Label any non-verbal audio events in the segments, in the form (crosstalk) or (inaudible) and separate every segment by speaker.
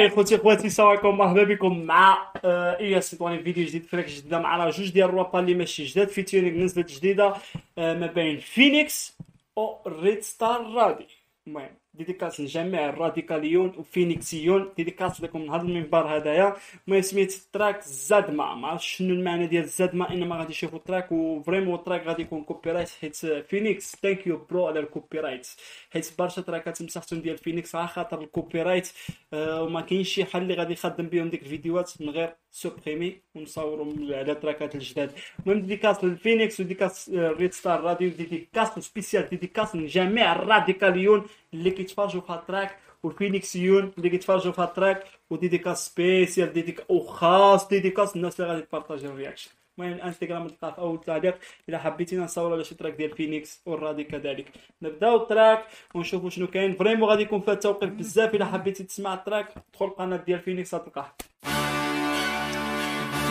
Speaker 1: hi خوتي خواتي عليكم مرحبا بكم مع اياس سيطواني فيديو جديد فريك جديده معنا جوج ديال الروابا اللي ماشي جداد featuring نزلت جديده ما بين فينيكس و ريد ستار رادي المهم dédicace لجميع الراديكاليون وفينيكسيون. dédicace لكم من هذا المنبر هذايا ما سميت ال track زادما ما. عرفتش شنو المعنى ديال زادما إنما غادي تشوفوا ال track و vraiment ال track غادي يكون copyright حيت فينيكس thank you bro على ال copyright حيت برشا تراكات مسحتهم ديال فينيكس على خاطر ال copyright آه وما كاينش شي حل اللي غادي يخدم بهم ديك الفيديوهات من غير supprimer ونصورهم على التراكات الجداد. المهم dédicace للفينيكس و dédicace ريد ستار رادي و dédicace spéciale dédicace لجميع الراديكاليون اللي كيتفرجوا في ال track والفينيكسيون اللي كيتفرجوا في ال track و dédicace spéciale dédicace وخاص dédicace الناس اللي غادي تبارطاجي ال reaction. المهم الانستغرام تلقاه في أول تعليق إلا حبيتينا نصور على شي track ديال فينيكس والرادي كذلك. نبداو ال track ونشوفوا شنو كاين. vraiment غادي يكون فيها التوقيت بزاف إلا حبيتي تسمع ال track دخل القناة ديال فينيكس غتلقاه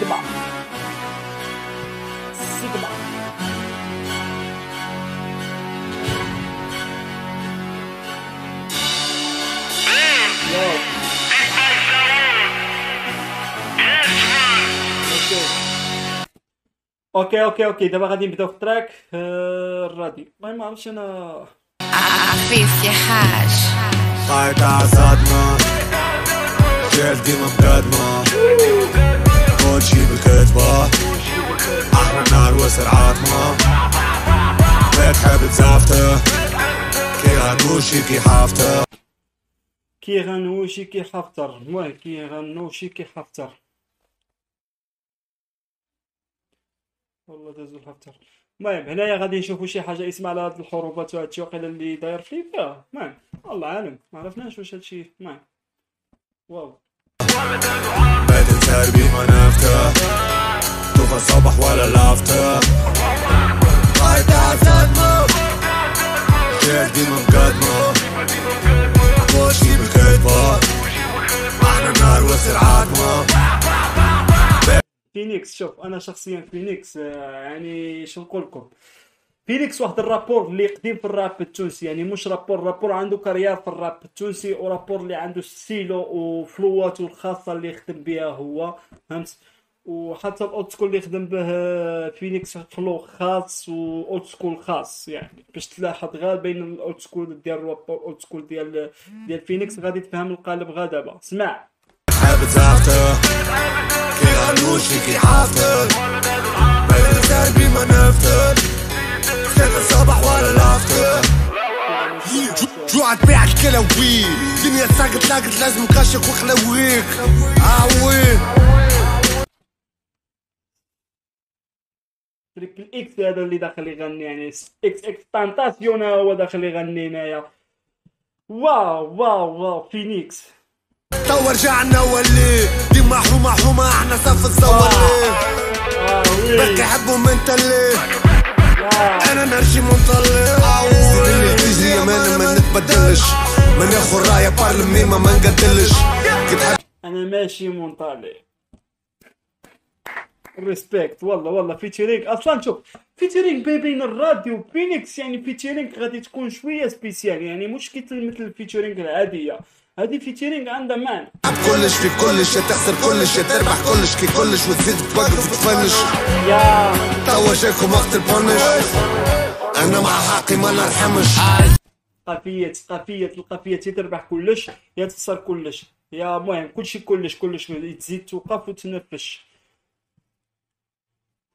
Speaker 1: زادما زادما أوكي أوكي أوكي دابا غادي نبداو في التراك الراديو المهم ما عرفتش أنا
Speaker 2: عفيف يا حاج
Speaker 3: طايت عصادنا جيل ديما كل شي بالكتبة إحنا نار وسرعاتنا بيت حابب زافته كي غنوشي كي حافته
Speaker 1: كي غنوشي كي حفتر المهم كي غنوشي كي حفتر والله دازو الحفتر المهم هنايا غادي نشوفوا شي حاجة اسمها على هاد الحروبات وهادشي وقيلا اللي داير في ليبيا المهم الله اعلم ما عرفناش واش هادشي. المهم واو.
Speaker 3: تربي ما نفته توفى الصبح ولا لافته. طايت عصادنا جيل ديما مقدمة كل شي بالكتبة إحنا نار وسرعاتنا
Speaker 1: فينيكس شوف أنا شخصيا فينيكس آه، يعني شو نقول لكم؟ فينيكس واحد ال rappeur اللي قديم في الراب التونسي يعني مش rappeur rappeur عنده carrière في الراب التونسي و rappeur اللي عنده style وفلواته الخاصه اللي يخدم بها هو فهمت؟ وحتى ال old school اللي يخدم به فينيكس flow خاص و old school خاص يعني باش تلاحظ غير بين ال old school ديال ال rap وال old school ديال ديال فينيكس غادي تفهم القالب غا دابا
Speaker 3: زافته كي غنوشي كي تربي ما كيف الصبح ولا لافته جوع تبيع الكلاوي دنيا ساقط لاقط لازم كاشك وخلاويك عوي
Speaker 1: تريبل إكس هذا اللي داخل يغني يعني إكس إكس تانتاسيون هو داخل يغني هنايا. واو واو واو فينيكس
Speaker 3: تو رجعنا ولي. ديما حرومة حرومة إحنا صف الزور
Speaker 1: آه
Speaker 3: بك
Speaker 1: وي.
Speaker 3: يحبوا من تلي
Speaker 1: آه.
Speaker 3: أنا نرشي منطلي اللي تجري يا مان ما نتبدلش. ما ناخد راية بارلمي ما نقتلش
Speaker 1: أنا ماشي منطلي ريسبكت والله والله فيتشرينغ أصلا شوف فيتشرينغ بين الراديو وفينيكس يعني فيتشرينغ غادي تكون شوية سبيسيال يعني مش كي مثل الفيتشرينغ العادية. هذه featuring عندها معنى.
Speaker 3: كلش في كلش يا تخسر كلش يا تربح كلش كي كلش وتزيد توقف وتفنش.
Speaker 1: يا.
Speaker 3: توا جاكم وقت ال punch. أنا مع حقي ما نرحمش.
Speaker 1: قافية قافية القافية يا تربح كلش يا تخسر كلش. يا المهم كلشي كلش كلش تزيد توقف وتنفش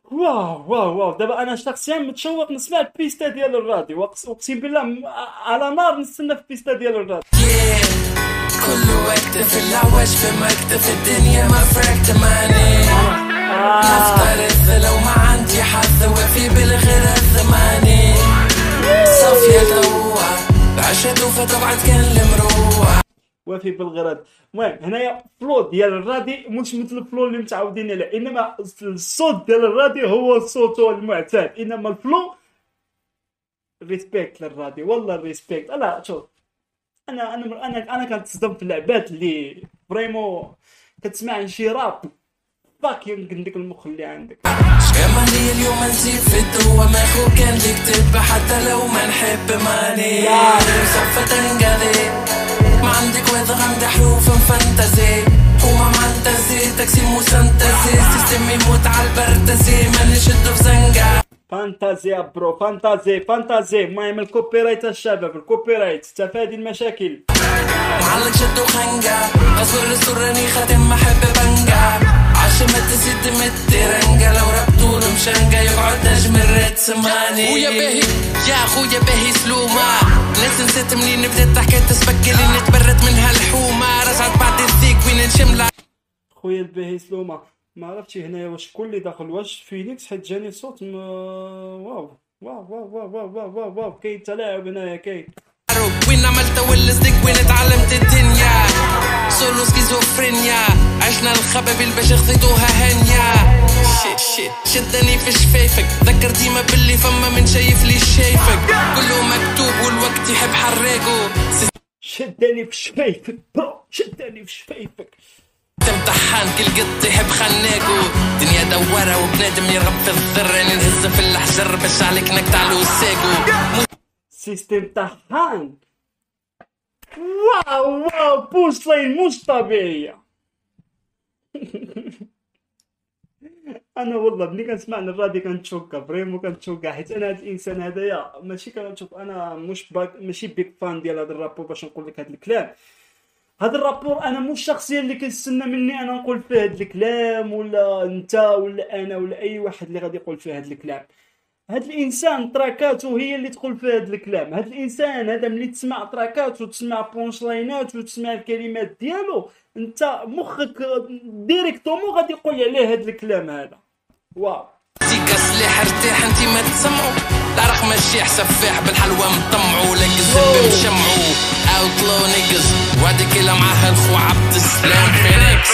Speaker 1: wow wow wow. دابا أنا شخصيا متشوق نسمع البيستا ديال الرادي. أقسم بالله على نار نستنى في البيستا ديال الراديو.
Speaker 4: كل وقت في العوج في مكتب الدنيا ما فرقت ماني نفترض لو ما عندي حظ وفي بالغير الزماني صافية تروع بعشت وفتبعت كان المروع
Speaker 1: وفي بالغرض المهم هنايا فلو ديال الرادي مش مثل الفلو اللي متعودين عليه إنما الصوت ديال الرادي هو صوته المعتاد إنما الفلو ريسبكت للرادي والله ريسبكت لا شوف. أنا أنا أنا أنا كنتصدم في اللعبات اللي فريمو كتسمع شي راب فاكين ديك المخ اللي عندك.
Speaker 4: كمان لي اليوم نسيب في الدوا ما كان يكتب حتى لو ما نحب ماني. سوف تنقضي. ما عندك وهذا غمد حروف مفانتازي حومة معنتزي تاكسي مسنتزي سيستم يموت عالبرتزي ما نشدو في زنقة.
Speaker 1: فانتازيا برو فانتازي فانتازي المهم الكوبي رايت الشباب الكوبي رايت تفادي المشاكل
Speaker 4: معلق شدو خنقة أصور السراني خاتم محب بنقة عشمة تزيد مترنقة لو ربطول مشنقة يقعد نجم الريت سماني خويا باهي يا خويا باهي سلومة ناس نسيت منين بدات حكاية تسبك اللي تبرت منها الحومة رجعت بعد الذيك وين نشملة
Speaker 1: خويا الباهي سلومة ما عرفتش هنايا واش كل اللي داخل واش فينيكس حيت جاني صوت م... واو واو واو واو واو واو واو, واو. كاين تلاعب هنايا كاين.
Speaker 4: وين عملت صديق وين تعلمت الدنيا؟ سولو سكيزوفرينيا. عشنا الخبابيل باش خذيتوها هانيا. شيت شيت شدني في شفايفك ذكر ديما باللي فما من شايف لي شايفك. كله مكتوب والوقت يحب حراقو.
Speaker 1: شدني في شفايفك برو. شدني في شفايفك
Speaker 4: امتحان كل قط يحب خناقو دنيا دوارة وبنادم يرغب في الذر. يعني نهز في الحجر باش عليك نكت على وساقو
Speaker 1: système طحان واو واو punchline مش طبيعية أنا والله ملي كنسمع الراديو كنتشوكا vraiment كنتشوكا حيت أنا هاد الانسان هذايا ماشي كنشوف أنا مش باك ماشي big fan ديال هاد ال rappeur باش نقول لك هاد الكلام هاد ال rappeur أنا مش الشخصيه اللي كيستنى مني أنا نقول فيه هاد الكلام ولا أنت ولا أنا ولا أي واحد اللي غادي يقول فيه هاد الكلام. هاد الإنسان تراكاته هي اللي تقول في هاد الكلام. هاد الإنسان هذا ملي تسمع تراكات وتسمع بونش لاينات وتسمع الكلمات ديالو أنت مخك ديريكتومون غادي يقول عليه هاد الكلام هذا. واو.
Speaker 4: ديك سلاح ارتاح انتي ما تسمعوا العرق ماشي سفاح بالحلوى مطمعو لك الزب مشمعو اوتلو نيجز وهذيك اللي معاها الخو عبد السلام فينيكس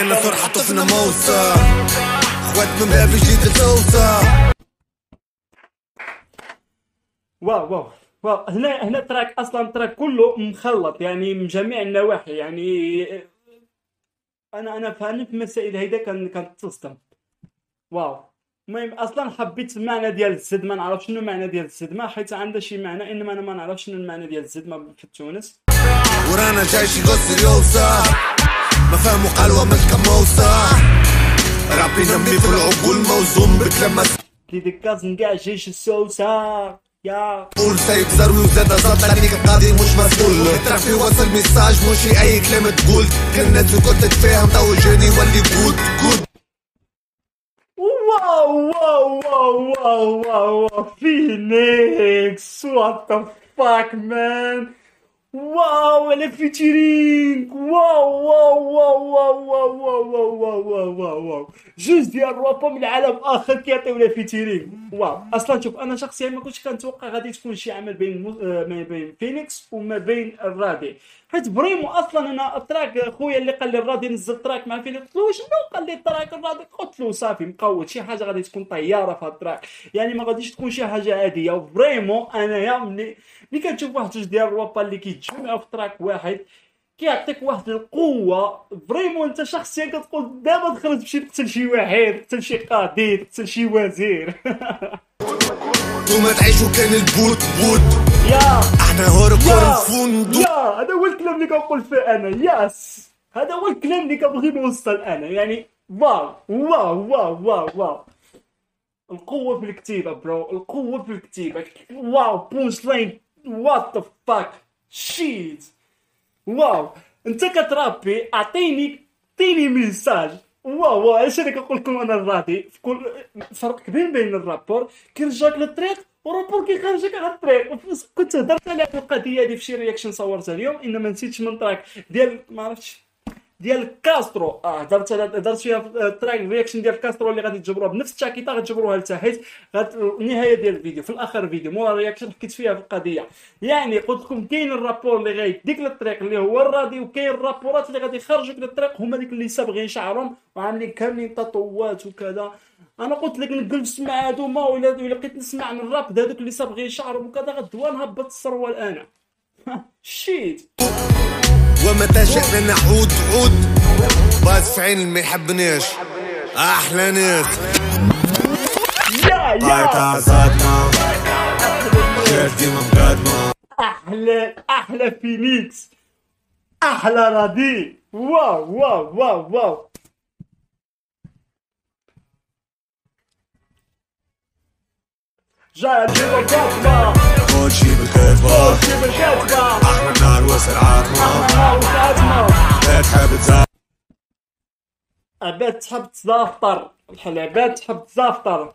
Speaker 3: ديناصور حطوا فينا موسى. خوات من باب جديد الفوسة
Speaker 1: واو واو واو. هنا هنا تراك أصلا تراك كله مخلط يعني من جميع النواحي يعني أنا أنا فاهم في المسائل هيدا كان كنتصدم واو. المهم أصلا حبيت المعنى ديال الزد ما نعرف شنو معنى ديال الزدمه حيت عندها شي معنى إنما أنا ما نعرف شنو المعنى ديال الزدمه في تونس.
Speaker 3: ورانا جيش يقص ما فهموا قلوة من موصى. ربي نمي في العقول موزون
Speaker 1: بتلمس. لدكاز نقع جيش السوسة يا
Speaker 3: قول سايب زروي وزاد ازاد لانك القاضي مش مسؤول. اترح في وصل ميساج مش أي كلمة تقول. كنت وكنت تفهم طول جاني ولي جود جود
Speaker 1: واو واو واو واو واو فينيكس وات ذا فاك مان واو على featuring واو واو واو واو واو واو واو واو واو واو جوج ديال الرابا من عالم اخر كيعطيونا featuring واو أصلا شوف أنا شخصيا ما كنتش كنتوقع غادي تكون شي عمل بين آه، ما بين فينيكس وما بين الرادي حيت primo أصلا أنا التراك خويا اللي قال لي الرادي نزل تراك مع فينيكس قلت له شنو قال لي التراك الرادي؟ قلت له صافي مقود شي حاجة غادي تكون طيارة في التراك. يعني ما غاديش تكون شي حاجة عادية. و vraiment انايا ملي ملي كنشوف واحد جوج ديال الرابا اللي كيتجمعوا في تراك واحد كيعطيك واحد القوة. vraiment أنت شخصيا كتقول دابا دخلت تمشي تقتل شي واحد تقتل شي قاضي تقتل شي وزير. (laughs)
Speaker 3: انتوما تعيشوا كان البوت بوت.
Speaker 1: يا.
Speaker 3: أحنا hardcore
Speaker 1: يا.
Speaker 3: فندق
Speaker 1: يا. هذا هو الكلام اللي كنقول فيه أنا. yes هذا هو الكلام اللي كنبغي نوصل أنا. يعني واو. واو. واو. واو. واو. القوة في الكتيبة bro القوة في الكتيبة. واو. punchline what the fuck shit واو. أنت كترابي أعطيني أعطيني message واو. واو. علاش أنا كنقول لكم أنا الراضي في كل فرق كبير بين ال rappeur. كيرجعك للطريق وال rappeur كيخرجك على الطريق كنت هضرت على هذه القضية هذه في شي reaction صورتها اليوم إن ما نسيتش من تراك ديال ما عرفتش. ديال كاسترو. آه على هضرت فيها في التراك ال reaction ديال كاسترو اللي غادي تجبروها. بنفس التاكيطه غتجبروها لتحت غاد النهايه ديال الفيديو. في الآخر فيديو مورا ال reaction حكيت فيها في القضية. يعني قلت لكم كاين ال rappeur اللي غيديك للطريق اللي هو الرادي وكاين ال rappeur ات اللي غادي يخرجوك للطريق. هما ديك اللي صابغين شعرهم وعاملين كاملين tatouat وكذا. أنا قلت لك نجلس مع هادوما ولا بقيت نسمع من الراب هذوك اللي صابغين شعرهم وكذا غدوى نهبط السروال أنا shit (laughs)
Speaker 3: ومتى شئنا نعود عود باس في عين ما يحبناش أحلى ناس.
Speaker 1: يا يا.
Speaker 3: زادنا شاف ديما مقدمة
Speaker 1: أحلى أحلى فينيكس. أحلى رادي. واو واو واو واو. جاي نجيب الكاتبة
Speaker 3: كل شي بالكاتبة
Speaker 1: نجيب الكاتبة
Speaker 3: احمد نار
Speaker 1: وسعتنا
Speaker 3: بتحب تزعل
Speaker 1: عباد تحب تزافطر العباد تحب تزافطر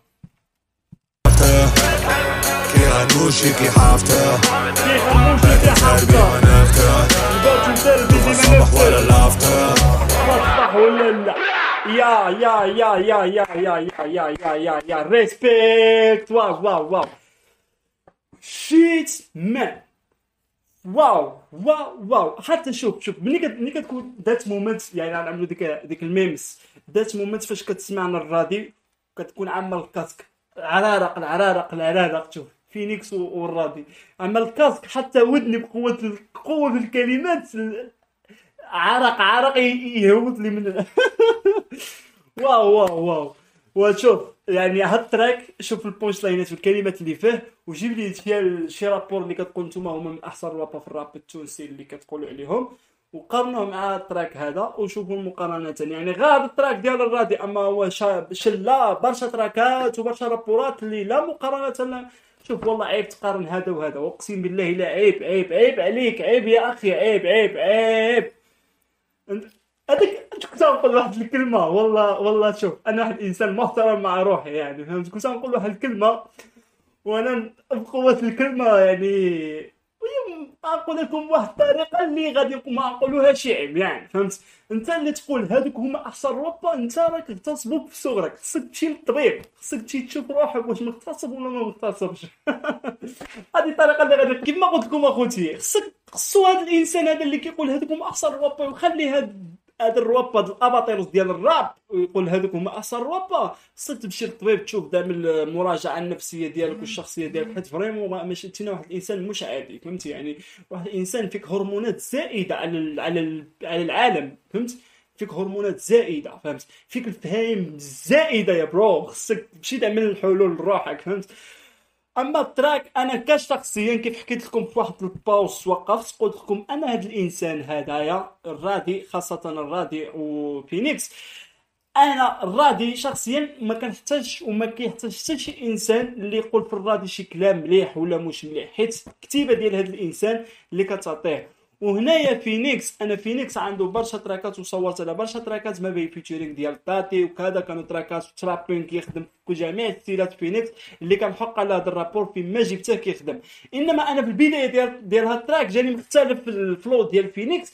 Speaker 3: كي غنوشي كي حافته
Speaker 1: كيف غنمشي في
Speaker 3: تربي
Speaker 1: حفظة
Speaker 3: منافته
Speaker 1: بات نسربي ديما
Speaker 3: الصبح ولا
Speaker 1: نفسك
Speaker 3: لافته
Speaker 1: صح ولا لا يا يا يا يا يا يا يا يا يا يا يا ريسبكت واو واو واو shit man wow wow wow حتى شوف شوف ملي ملي كتكون that moment يعني غنعملو ديك ديك ال memes that moment فاش كتسمعنا الراديو كتكون عامل ال casque العرارق العرارق العرارق شوف فينيكس والرادي عمل ال casque حتى ودني بقوة ال- قوة الكلمات ال- عرق عرق يهوت لي من wow wow واو وشوف يعني هاد ال track شوف ال punchline ات والكلمات اللي فيه وجيب لي شي شي rappeur اللي كتقول نتوما هما من أحسن rappeur في الراب التونسي اللي كتقولوا عليهم. وقارنوه مع ال track هذا وشوفوا المقارنات يعني غير ال track ديال الرادي أما هو شله برشا تراكات وبرشا rappeur ات اللي لا مقارنة. لا شوف والله عيب تقارن هذا وهذا. واقسم بالله لا عيب عيب عيب عليك. عيب يا أخي عيب عيب عيب. هذاك كنت واحد الكلمة والله والله شوف أنا واحد الإنسان محترم مع روحي يعني فهمت؟ كنت نقول واحد الكلمة وأنا بقوة الكلمة يعني نقول لكم بواحد الطريقة اللي غادي ما نقولوها شعب يعني فهمت؟ أنت اللي تقول هذوك هما أحسن ربا أنت راك تغتصبوا في صغرك خصك تمشي للطبيب خصك تمشي تشوف روحك واش مغتصب ولا ما مغتصبش. (laughs) هذه الطريقة اللي غادي كيما قلت لكم أخوتي خصك خصو هذا الإنسان هذا اللي كيقول هذوك هما أحسن روابا ويخلي هاد هاد الروابا الاباطيروس ديال الراب ويقول هذوك هما أحسن روابا خصك تمشي للطبيب تشوف دائما المراجعة النفسية ديالك والشخصية ديالك حيت فريمون ما- ماشي أنت واحد الانسان مش عادي فهمتي؟ يعني واحد الإنسان فيك هرمونات زائدة على على على العالم فهمت؟ فيك هرمونات زائدة فهمت؟ فيك الفهايم زائدة يا bro خصك تمشي تعمل الحلول لروحك فهمت؟ أما ال track أنا كشخصيا كيف حكيت لكم في واحد ال pause وقفت قلت لكم أنا هذا الإنسان هذايا الرادي خاصة الرادي وفينيكس. أنا الرادي شخصيا ما كنحتاجش وما كيحتاج حتى شي إنسان اللي يقول في الرادي شي كلام مليح ولا مش مليح حيت الكتيبه ديال هذا الإنسان اللي كتعطيه. وهنايا فينيكس أنا فينيكس عنده برشا تراكات وصورت على برشا تراكات ما بين featuring ديال تاتي وكذا كانوا تراكات ترابين كيخدم في جميع ستيلات فينيكس اللي كنحق على هذا ال rappeur فين ما جبته كيخدم إنما أنا في البداية ديال ديال هاد ال track جاني مختلف في ال flow ديال فينيكس.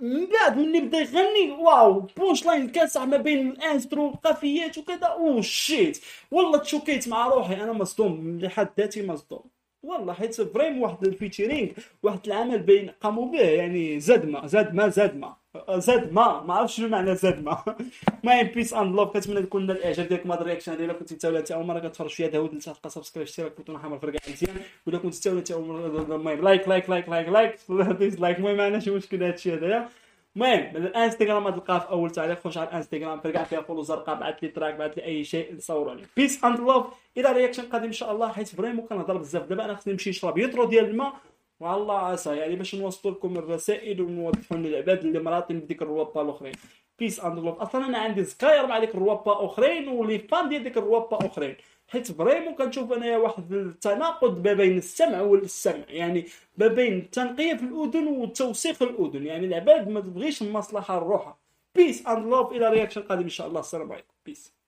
Speaker 1: من بعد ملي بدأ يغني wow punchline كاسع ما بين ال instru والقافيات وكذا oh shit والله تشوكيت مع روحي أنا مصدوم لحد ذاتي مصدوم. والله حيت vraiment واحد ال featuring واحد العمل بين قاموا به يعني زاد ما زاد ما زاد ما زاد ما ما عرفتش شنو معنى زاد ما المهم peace and love كنتمنى نال الإعجاب ديالكم هذا ال reaction ديالك كنت انت ولا انت أول مرة كتفرج فيها داود اللي تلقى subscribe اشتراك كنت حمر فرقع مزيان. ولا كنت انت ولا انت أول مرة المهم like like like like like like المهم ما عندناش مشكل هذا الشيء هذايا. المهم الانستغرام غتلقاه في أول تعليق خش على الانستغرام فرقع فيها follow زرقاء بعث لي track بعث لي أي شيء نصوروا عليه peace and love إلى reaction قادم إن شاء الله حيت vraiment كنهضر بزاف دابا أنا خصني نمشي نشرب. يطرو ديال الماء. والله عسى يعني باش نوصلوا لكم الرسائل ونوضحوا للعباد اللي مراتين بديك الروابا الأخرين. peace and love أصلا أنا عندي زكاير مع ديك الروابا أخرين ولي fan ديال ديك الروابا أخرين. حيت vraiment كنشوف انايا واحد التناقض ما بين السمع والسمع يعني ما بين التنقيه في الأذن وتوسيخ الأذن يعني العباد ما تبغيش المصلحة لروحها peace and love إلى reaction قادم إن شاء الله. السلام عليكم. peace